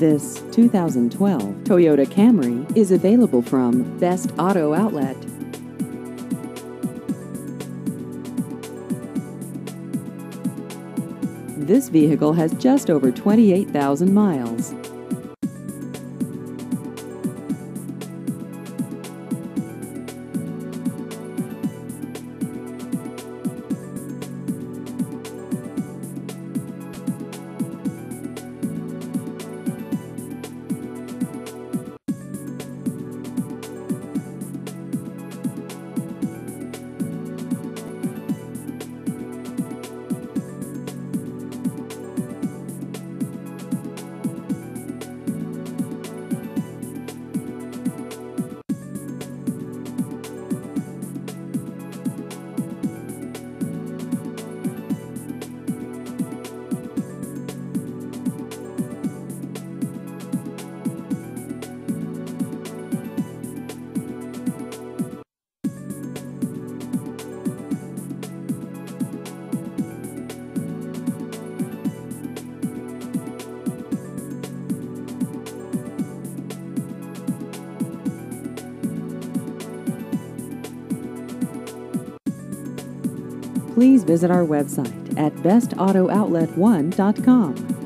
This 2012 Toyota Camry is available from Best Auto Outlet. This vehicle has just over 28,000 miles. Please visit our website at bestautooutlet1.com.